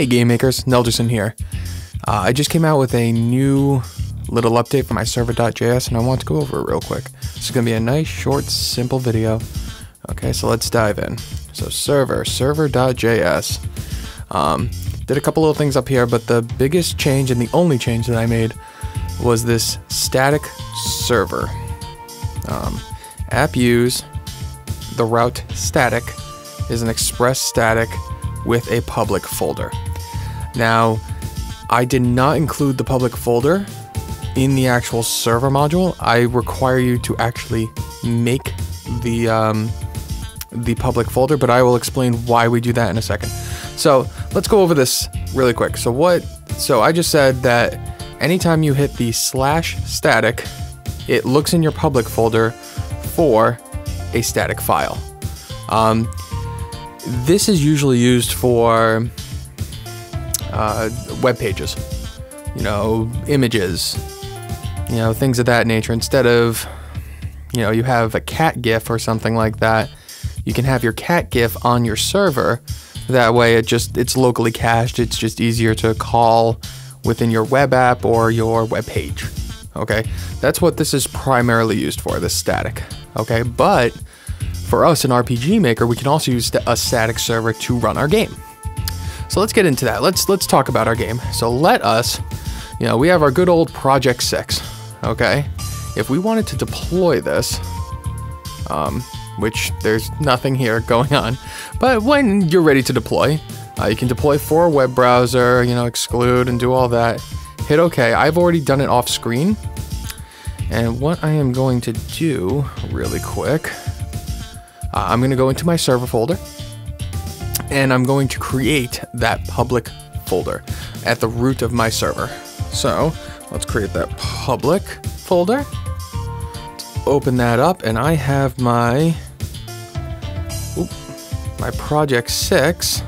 Hey game makers, Nelderson here. Uh, I just came out with a new little update for my server.js and I want to go over it real quick. This is going to be a nice, short, simple video. Okay, so let's dive in. So server, server.js. Um, did a couple little things up here, but the biggest change and the only change that I made was this static server. Um, app use, the route static is an express static with a public folder. Now, I did not include the public folder in the actual server module. I require you to actually make the um, the public folder, but I will explain why we do that in a second. So let's go over this really quick. So what? So I just said that anytime you hit the slash static, it looks in your public folder for a static file. Um, this is usually used for uh, web pages, you know, images, you know, things of that nature. Instead of, you know, you have a cat GIF or something like that, you can have your cat GIF on your server. That way, it just it's locally cached. It's just easier to call within your web app or your web page. Okay, that's what this is primarily used for. This static. Okay, but for us in RPG Maker, we can also use a static server to run our game. So let's get into that. Let's let's talk about our game. So let us, you know, we have our good old Project 6, okay? If we wanted to deploy this, um, which there's nothing here going on, but when you're ready to deploy, uh, you can deploy for a web browser, you know, exclude and do all that. Hit OK. I've already done it off screen. And what I am going to do really quick uh, I'm going to go into my server folder and I'm going to create that public folder at the root of my server. So let's create that public folder. Open that up and I have my oop, my project 6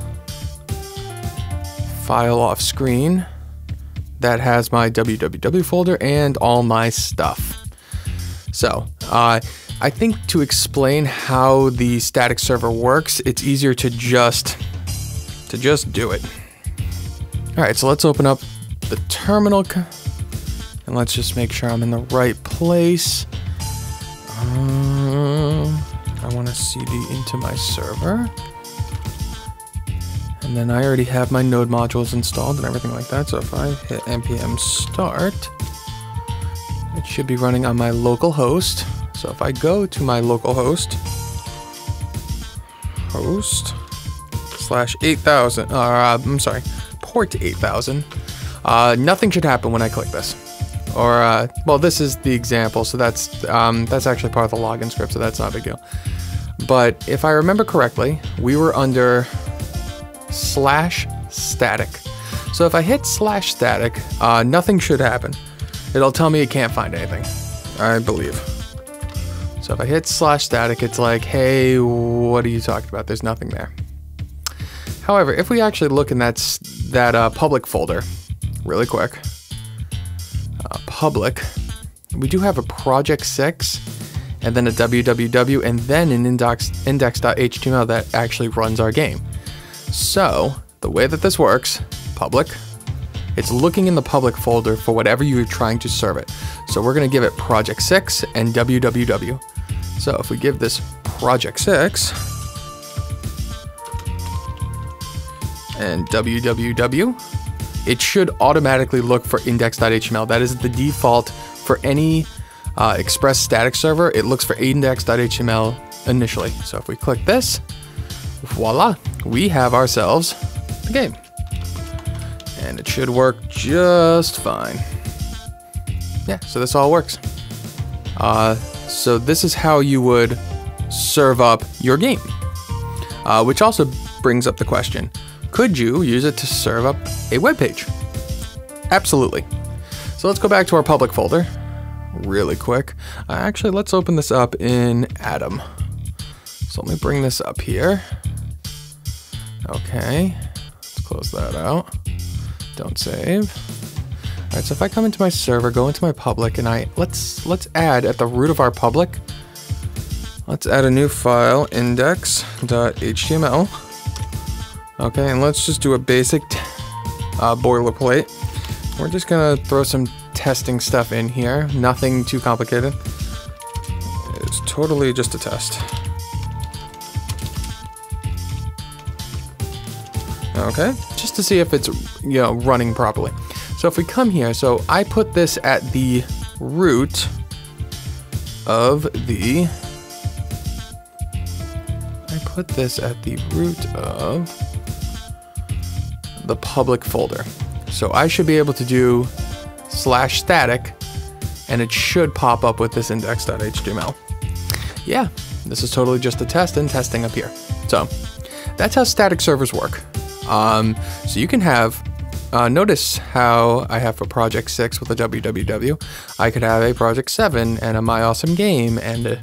file off screen that has my www folder and all my stuff. So, uh, I think to explain how the static server works, it's easier to just to just do it. All right, so let's open up the terminal and let's just make sure I'm in the right place. Uh, I want to cd into my server. And then I already have my node modules installed and everything like that. So if I hit npm start, it should be running on my local host. So if I go to my local host, host slash 8000, uh, I'm sorry, port 8000, uh, nothing should happen when I click this. Or, uh, well, this is the example, so that's, um, that's actually part of the login script, so that's not a big deal. But if I remember correctly, we were under slash static. So if I hit slash static, uh, nothing should happen. It'll tell me it can't find anything, I believe. So if I hit slash static, it's like, hey, what are you talking about? There's nothing there. However, if we actually look in that, that uh, public folder really quick, uh, public, we do have a project 6 and then a www and then an index, index.html that actually runs our game. So the way that this works, public, it's looking in the public folder for whatever you're trying to serve it. So we're going to give it project 6 and www. So if we give this project 6 and www, it should automatically look for index.html. That is the default for any uh, Express static server. It looks for index.html initially. So if we click this, voila, we have ourselves the game. And it should work just fine. Yeah, so this all works. Uh, so this is how you would serve up your game. Uh, which also brings up the question, could you use it to serve up a web page? Absolutely. So let's go back to our public folder really quick. Uh, actually, let's open this up in Atom. So let me bring this up here. Okay, let's close that out. Don't save. All right, so if I come into my server, go into my public, and I let's let's add at the root of our public. Let's add a new file, index.html. Okay, and let's just do a basic uh, boilerplate. We're just gonna throw some testing stuff in here. Nothing too complicated. It's totally just a test. Okay, just to see if it's you know running properly. So if we come here, so I put this at the root of the I put this at the root of the public folder. So I should be able to do slash static and it should pop up with this index.html. Yeah, this is totally just a test and testing up here. So that's how static servers work. Um, so you can have, uh, notice how I have for project 6 with a www. I could have a project 7 and a my awesome game and a,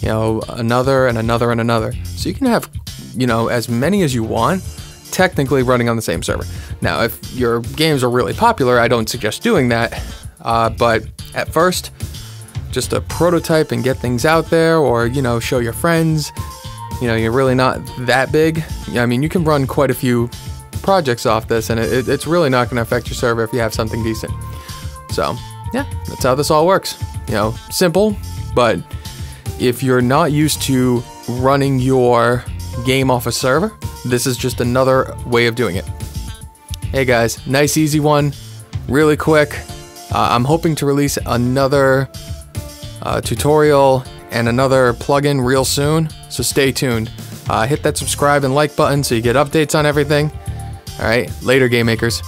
you know another and another and another. So you can have you know as many as you want technically running on the same server. Now, if your games are really popular, I don't suggest doing that. Uh, but at first, just a prototype and get things out there, or you know, show your friends. You know, you're really not that big. I mean, you can run quite a few projects off this, and it, it's really not going to affect your server if you have something decent. So, yeah, that's how this all works. You know, simple, but if you're not used to running your game off a server, this is just another way of doing it. Hey guys, nice easy one, really quick. Uh, I'm hoping to release another uh, tutorial and another plugin real soon, so stay tuned. Uh, hit that subscribe and like button so you get updates on everything. All right, later, game makers.